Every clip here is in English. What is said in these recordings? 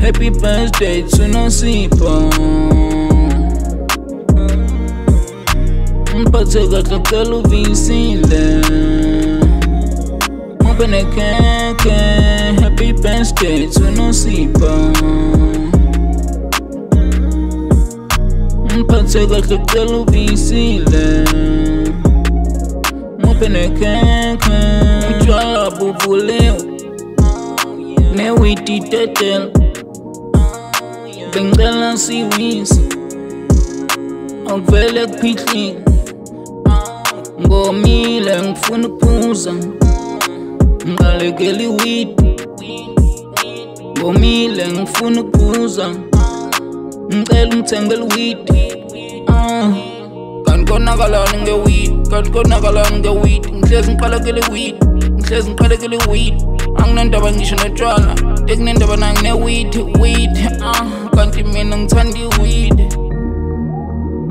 Happy birthday to Nosipho Mphathe kahle cela uvisile Mube nekeke Happy birthday to Nosipho Mpatega kakelo visile Mpene kenke Mjwala bubuleo Newiti tetel Bengala siwisi Akvele kwitli Ngomile ngifuna ukuphuza Ngiqalekeli witi Ngomile ngifuna ukuphuza Ngicela ungithengele iwidi Ah. Kanti konakalani ngewidi Kanti Ngihlezi ngiqalekela iwidi Ngihlezi ngiqalekela iwidi Anginendaba ngisho notshwala Ekunendaba nangine-weed weed ah kanti mina ngithanda i-weed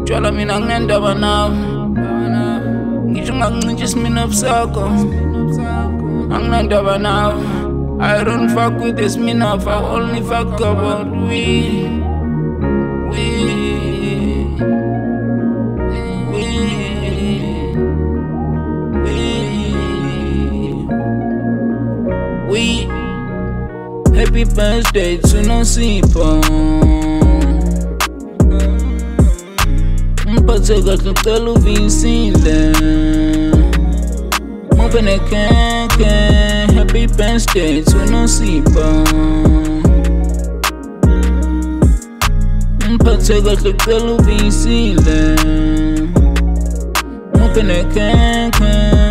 Tshwala mina nginendaba nawe. Ngisho ngakuncintsha isminofu sakho Anginendaba nawe. I don't fuck with this minof I only fuck about weed Weed Happy birthday to Nosipho. Mphathe kahle cela uvisile Mube nekeke Happy birthday to Nosipho Mphathe kahle cela uvisile Mube nekeke